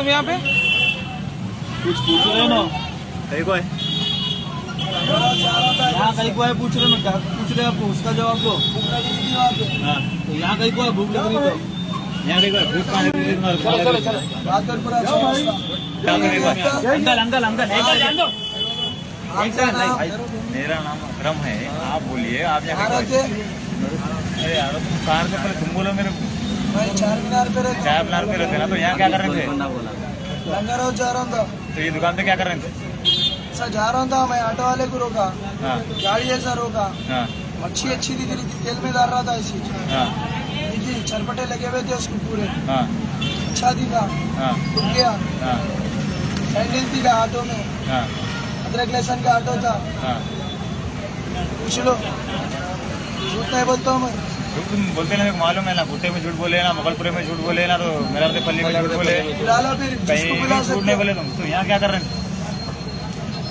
तुम यहाँ पे? कुछ पूछ रहे ना? कहीं को है? यहाँ कहीं को है पूछ रहे ना? क्या पूछ रहे आपको उसका जवाब दो। हाँ। तो यहाँ कहीं को है? भूख लग रही तो। यहाँ कहीं को है? भूख है अंकल अंकल अंकल एक मेरा नाम अक्रम है। आप बोलिए आप यहाँ कहीं अरे यार तुम कार से पहले तुम बोलो मेरे को। चार मीनार पे रहते पे ना तो यहाँ क्या कर रहे थे? लंगर हाउस जा रहा था तो ये दुकान पे क्या कर रहे थे? सर जा रहा था मैं ऑटो वाले को रोका हाँ। गाड़ी ऐसा रोका। हाँ। मच्छी अच्छी दिख रही थी तेल में डाल रहा था ऐसी। हाँ। देखिए चरपटे लगे हुए थे उसको पूरे। हाँ। अच्छा दिखा। हाँ। रुक गया। हाँ। सैंडल दिखा ऑटो में? हाँ। अदरक लहसन का ऑटो था। हाँ। पूछ लो। झूठ नहीं बोलता हूँ मैं। तो तुम बोलते ना मालूम है ना गुट्टे में झूठ बोले ना मुगलपुरे में झूठ बोले ना तो मेरा तो पल्ली में झूठ बोले। कहीं झूठ नहीं बोले तुम तो यहाँ क्या कर रहे थे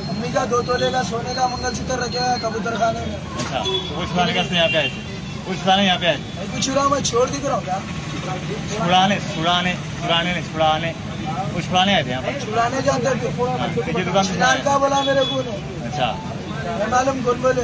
मम्मी का दो तोले का सोने का मंगलसूत्र रखे है कबूतर खाने में। अच्छा तो कुछ खाने का यहाँ पे आए थे? कुछ खाने यहाँ पे आए थे? रहा हूँ मैं छोड़ रहा हूँ क्या? छुड़ाने छुड़ाने छुड़ाने नहीं छुड़ाने। कुछ छुड़ाने आए थे यहाँ पर छुड़ाने जाते थे। हाँ, दुकान का बोला मेरे को अच्छा। मालूम कौन बोले।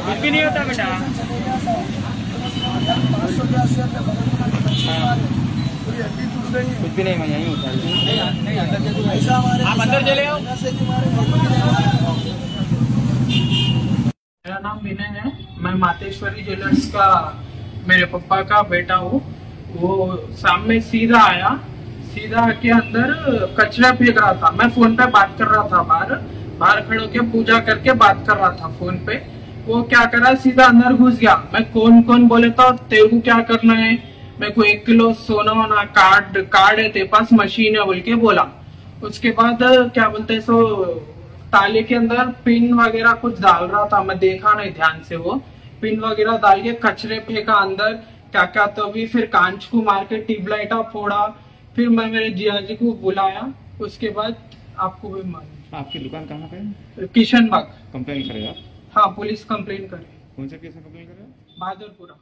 कुछ भी नहीं होता बेटा पाँच सौ के अस्सी रुपये बगल में मच्छी मारे पूरी हड्डी टूट गई कुछ भी नहीं मैं यहीं हमारे आप अंदर चले आओ। कि मेरा नाम विनय है। मैं मातेश्वरी ज्वेलर्स का, मेरे पापा का बेटा हूँ। वो सामने सीधा आया। सीधा के अंदर कचरा फेंक रहा था। मैं फ़ोन पे बात कर रहा था बाहर। बाहर खड़े होके पूजा करके बात कर रहा था फ़ोन पे। वो क्या करा? सीधा अंदर घुस गया। मैं कौन कौन बोले था तेरे को क्या करना है? मेरे को एक किलो सोना होना कार्ड कार्ड है तेरे पास, मशीन है बोल के बोला। उसके बाद क्या बोलते हैं सो ताले के अंदर पिन वगैरह कुछ डाल रहा था मैं देखा नहीं ध्यान से वो। पिन वगैरह डाल के कचरे फेंका अंदर क्या क्या तो भी फिर कांच को मार के ट्यूबलाइट फोड़ा। फिर मैं मेरे जिया जी को बुलाया उसके बाद आपको भी मालूम आपकी दुकान कहाँ पे है? किशन बाग कंप्लेन करेगा हाँ पुलिस कंप्लेन करे। कौन से केस में कंप्लेन करेगा बहादुरपुरा